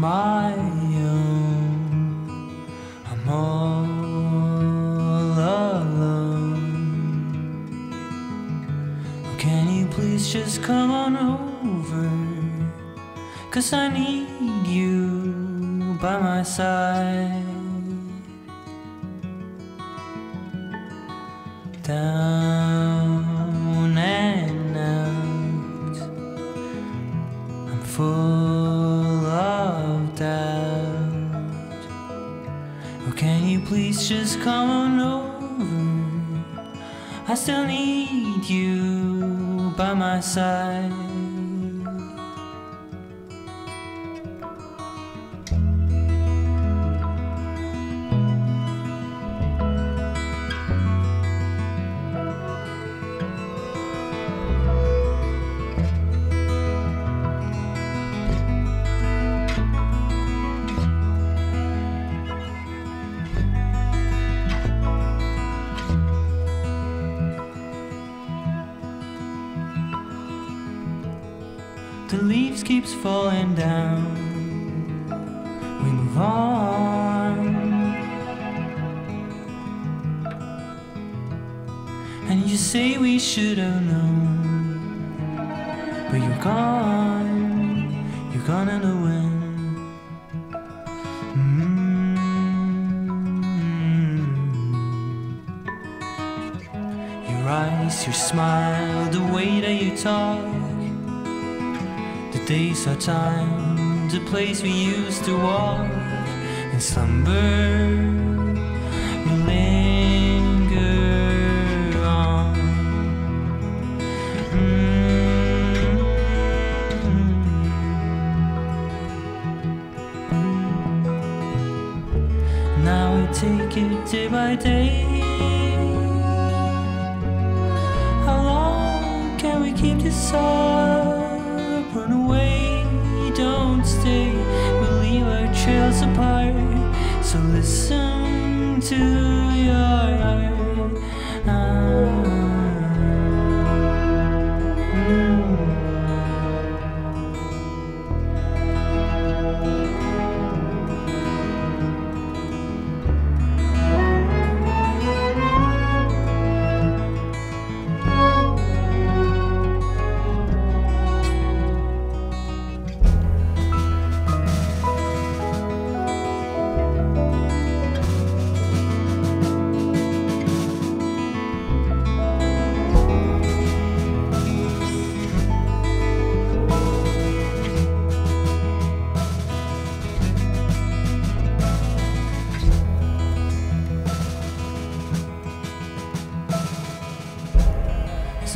my own. I'm all alone. Can you please just come on over? Cause I need you by my side. Down. Can you please just come on over? I still need you by my side. The leaves keeps falling down. We move on. And you say we should have known. But you're gone. You're gone in the wind. Mm. Your eyes, your smile, the way that you talk. Days are time, the place we used to walk in slumber. We linger on. Mm. Now we take it day by day. How long can we keep this up? Trails apart. So listen to your heart.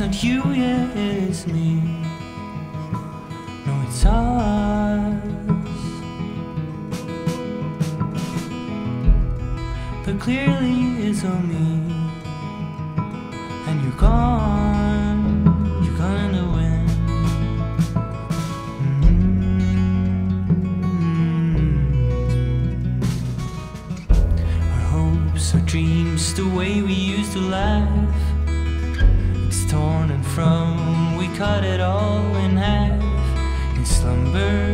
Not you, yeah, it's me. No, it's us. But clearly it's on me. And you're gone. You're gonna win. Mm. Our hopes, our dreams, the way we used to laugh. Torn and from, we cut it all in half. In slumber,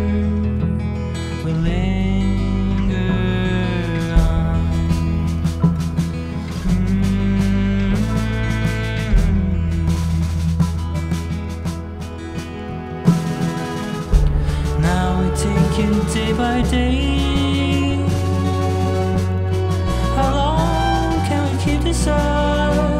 we linger on. Mm. Now we take it day by day. How long can we keep this up?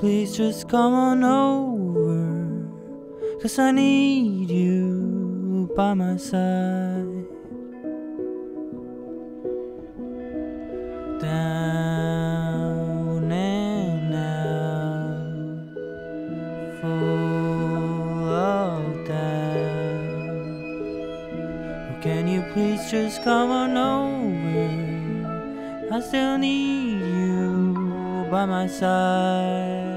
Please just come on over? Cause I need you by my side. Full of doubt. Oh, can you please just come on over? I still need you by my side.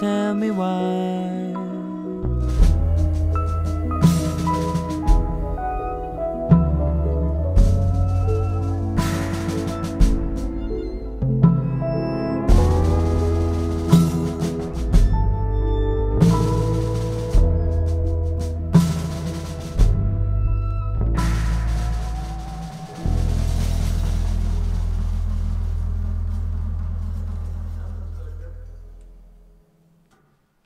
Tell me why.